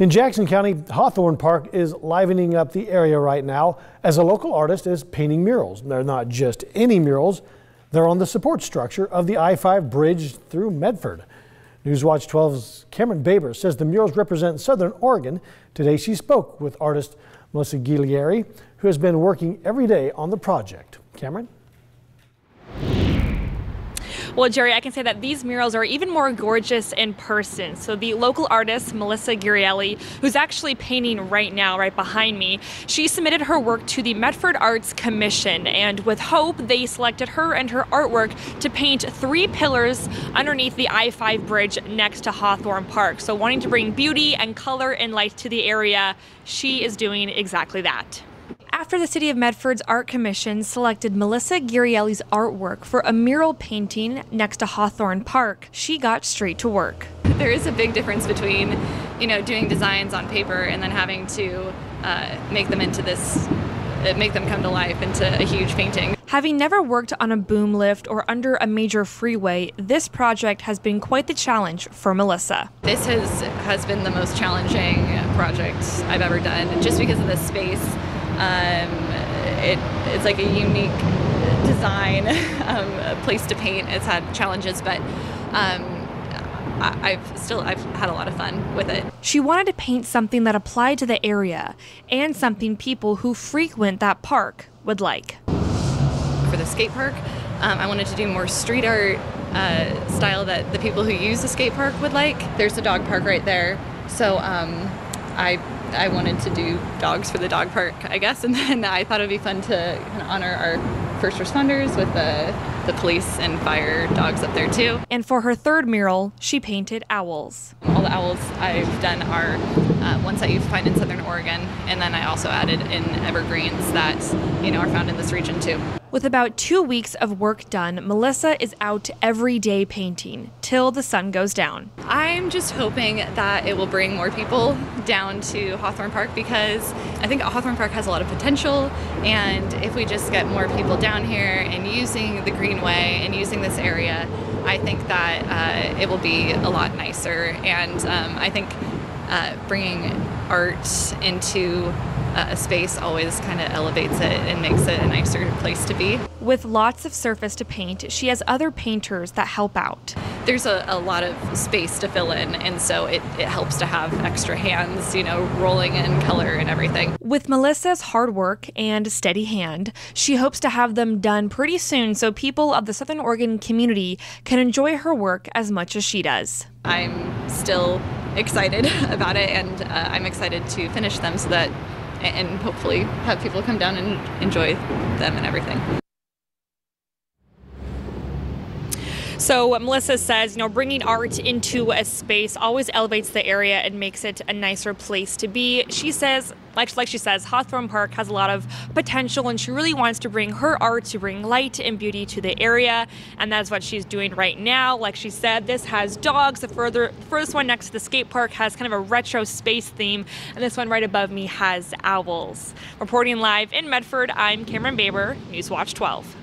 In Jackson County, Hawthorne Park is livening up the area right now as a local artist is painting murals. They're not just any murals, they're on the support structure of the I-5 bridge through Medford. Newswatch 12's Cameron Baber says the murals represent Southern Oregon. Today she spoke with artist Melissa Guilieri, who has been working every day on the project. Cameron? Well, Jerry, I can say that these murals are even more gorgeous in person. So the local artist, Melissa Guilieri, who's actually painting right now, right behind me, she submitted her work to the Medford Arts Commission. And with hope, they selected her and her artwork to paint three pillars underneath the I-5 bridge next to Hawthorne Park. So wanting to bring beauty and color and light to the area, she is doing exactly that after the City of Medford's Art Commission selected Melissa Guilieri's artwork for a mural painting next to Hawthorne Park, she got straight to work. There is a big difference between, you know, doing designs on paper and then having to uh, make them into this, uh, make them come to life into a huge painting. Having never worked on a boom lift or under a major freeway, this project has been quite the challenge for Melissa. This has has been the most challenging project I've ever done, just because of the space um, it, it's like a unique design, um, a place to paint. It's had challenges, but um, I, have still I've had a lot of fun with it. She wanted to paint something that applied to the area and something people who frequent that park would like. For the skate park, um, I wanted to do more street art uh, style that the people who use the skate park would like. There's a dog park right there, so um, I I wanted to do dogs for the dog park, I guess, and then I thought it'd be fun to kind of honor our first responders with the the police and fire dogs up there too. And for her third mural, she painted owls. All the owls I've done are uh, ones that you find in Southern Oregon, and then I also added in evergreens that you know are found in this region too. With about two weeks of work done, Melissa is out every day painting till the sun goes down. I'm just hoping that it will bring more people down to Hawthorne Park because I think Hawthorne Park has a lot of potential, and if we just get more people down here and using the greenway and using this area, I think that uh, it will be a lot nicer. And um, I think uh, bringing art into a space always kind of elevates it and makes it a nicer place With lots of surface to paint, she has other painters that help out. There's a, a lot of space to fill in, and so it, it helps to have extra hands, you know, rolling in color and everything. With Melissa's hard work and steady hand, she hopes to have them done pretty soon so people of the Southern Oregon community can enjoy her work as much as she does. I'm still excited about it, and uh, I'm excited to finish them so that and hopefully have people come down and enjoy them and everything. So Melissa says, you know, bringing art into a space always elevates the area and makes it a nicer place to be. She says, like, like she says, Hawthorne Park has a lot of potential and she really wants to bring her art to bring light and beauty to the area. And that's what she's doing right now. Like she said, this has dogs. The further first one next to the skate park has kind of a retro space theme. And this one right above me has owls. Reporting live in Medford, I'm Cameron Baber, Newswatch 12.